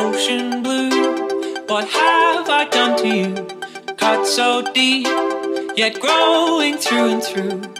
ocean blue. What have I done to you? Cut so deep, yet growing through and through.